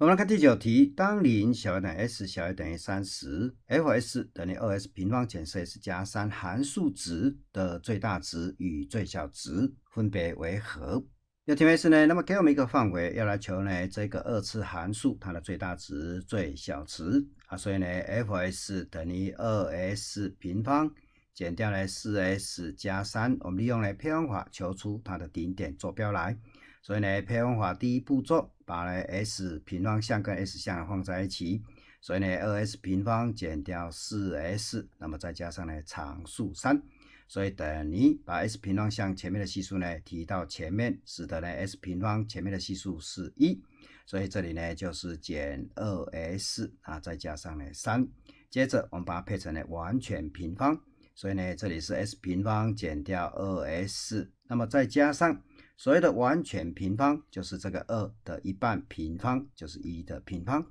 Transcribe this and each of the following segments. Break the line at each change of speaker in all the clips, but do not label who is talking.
我们来看第九题，当零小于等于 s 小于等于三十，f(s) 等于二 s 平方减四 s 加三函数值的最大值与最小值分别为何？要题目是呢，那么给我们一个范围，要来求呢这个二次函数它的最大值、最小值啊，所以呢，f(s) 等于二 s 平方减掉呢四 s 加三，我们利用呢配方法求出它的顶点坐标来。所以呢，配方法第一步骤，把呢 s 平方项跟 s 项放在一起。所以呢，二 s 平方减掉四 s，那么再加上呢常数三，所以等于把 s 平方项前面的系数呢提到前面，使得呢 s 平方前面的系数是一。所以这里呢就是减二 s 啊，再加上呢三。接着我们把它配成了完全平方，所以呢这里是 s 平方减掉二 s，那么再加上。所谓的完全平方就是这个二的一半平方就是一的平方，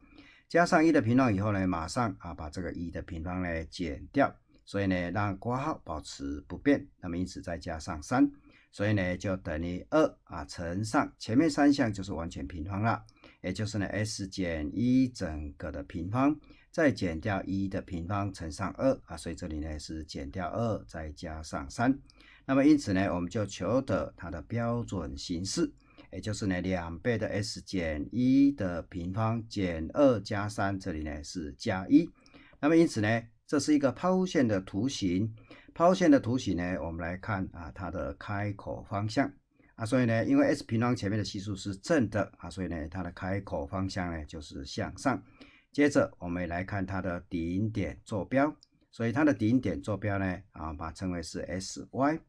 加上一的平方以后呢，马上啊把这个一的平方呢减掉，所以呢让括号保持不变，那么因此再加上三，所以呢就等于二啊乘上前面三项就是完全平方了，也就是呢 s 减一整个的平方，再减掉一的平方乘上二啊，所以这里呢是减掉二再加上三。那么因此呢，我们就求得它的标准形式，也就是呢两倍的 s 减一的平方减二加三，这里呢是加一。那么因此呢，这是一个抛物线的图形。抛物线的图形呢，我们来看啊，它的开口方向啊，所以呢，因为 s 平方前面的系数是正的啊，所以呢，它的开口方向呢就是向上。接着我们来看它的顶点坐标，所以它的顶点坐标呢啊，把它称为是 sy。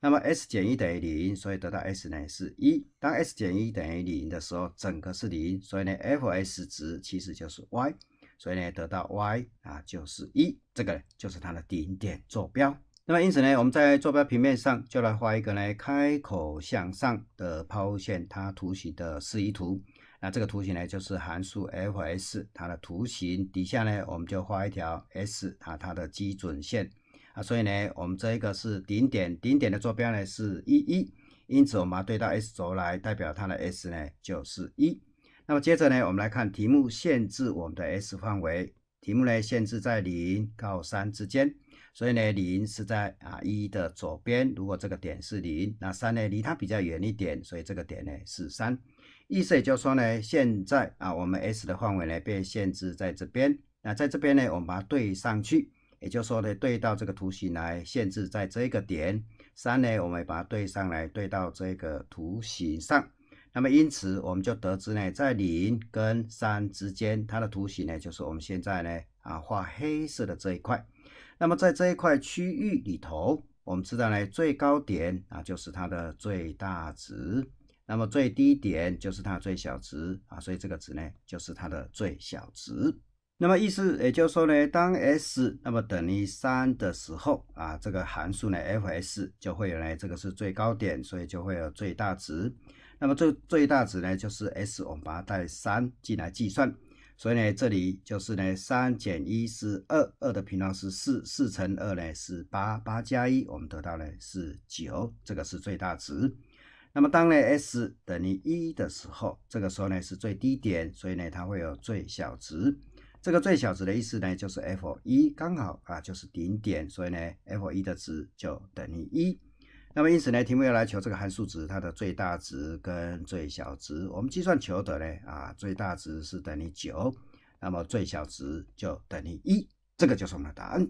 那么 s 减一等于零，所以得到 s 呢是一。当 s 减一等于零的时候，整个是零，所以呢 f(s) 值其实就是 y，所以呢得到 y 啊就是一，这个就是它的顶点坐标。那么因此呢，我们在坐标平面上就来画一个呢开口向上的抛物线，它图形的示意图。那这个图形呢就是函数 f(s) 它的图形，底下呢我们就画一条 s 啊它的基准线。啊，所以呢，我们这一个是顶点，顶点的坐标呢是一一，因此我们要对到 s 轴来，代表它的 s 呢就是一。那么接着呢，我们来看题目限制我们的 s 范围，题目呢限制在零到三之间，所以呢零是在啊一的左边，如果这个点是零，那三呢离它比较远一点，所以这个点呢是三。意思也就是说呢，现在啊我们 s 的范围呢被限制在这边，那在这边呢我们把它对上去。也就是说呢，对到这个图形来限制在这个点三呢，我们把它对上来，对到这个图形上。那么因此我们就得知呢，在零跟三之间，它的图形呢，就是我们现在呢啊画黑色的这一块。那么在这一块区域里头，我们知道呢，最高点啊就是它的最大值，那么最低点就是它最小值啊，所以这个值呢就是它的最小值。那么意思也就是说呢，当 s 那么等于三的时候啊，这个函数呢 f(s) 就会有呢，这个是最高点，所以就会有最大值。那么最最大值呢就是 s，我们把它带三进来计算。所以呢，这里就是呢，三减一是二，二的平方是四，四乘二呢是八，八加一我们得到呢是九，这个是最大值。那么当呢 s 等于一的时候，这个时候呢是最低点，所以呢它会有最小值。这个最小值的意思呢，就是 f 一刚好啊，就是顶点，所以呢，f 一的值就等于一。那么因此呢，题目要来求这个函数值它的最大值跟最小值，我们计算求得呢啊，最大值是等于九，那么最小值就等于一，这个就是我们的答案。